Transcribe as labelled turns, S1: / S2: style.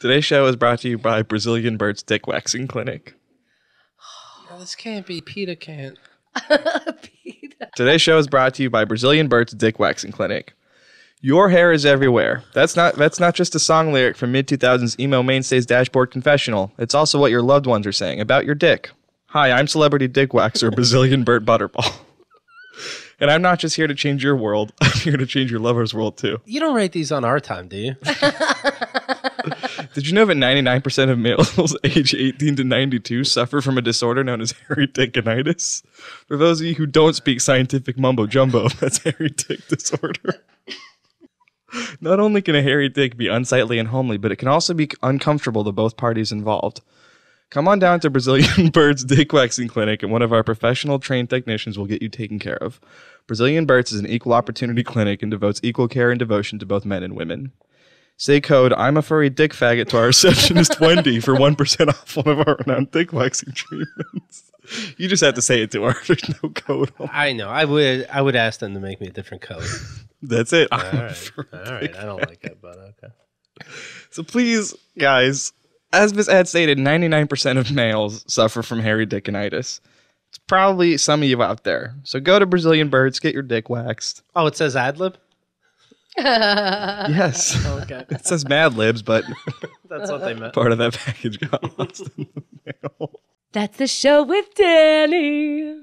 S1: Today's show is brought to you by Brazilian Burt's Dick Waxing Clinic.
S2: Oh, this can't be. Peter can't.
S1: Today's show is brought to you by Brazilian Burt's Dick Waxing Clinic. Your hair is everywhere. That's not that's not just a song lyric from mid 2000s emo mainstays dashboard confessional. It's also what your loved ones are saying about your dick. Hi, I'm celebrity dick waxer Brazilian Burt Butterball. and I'm not just here to change your world. I'm here to change your lover's world too.
S2: You don't write these on our time, do you?
S1: Did you know that 99% of males age 18 to 92 suffer from a disorder known as hairy dickinitis? For those of you who don't speak scientific mumbo jumbo, that's hairy dick disorder. Not only can a hairy dick be unsightly and homely, but it can also be uncomfortable to both parties involved. Come on down to Brazilian Burt's Dick Waxing Clinic, and one of our professional trained technicians will get you taken care of. Brazilian Burt's is an equal opportunity clinic and devotes equal care and devotion to both men and women. Say code I'm a furry dick faggot to our receptionist Wendy for 1% off one of our renowned dick waxing treatments. You just have to say it to her. There's no code.
S2: I know. I would. I would ask them to make me a different code.
S1: That's it.
S2: All
S1: I'm
S2: right. All right. I don't like it, but okay.
S1: So please, guys, as this Ad stated, 99% of males suffer from hairy dickinitis. It's probably some of you out there. So go to Brazilian Burt's, get your dick waxed.
S2: Oh, it says adlib.
S1: Yes.
S2: Okay,
S1: it says Mad Libs, but
S2: that's what they meant.
S1: part of that package got lost in the mail.
S3: That's the show with Danny.